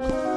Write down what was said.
you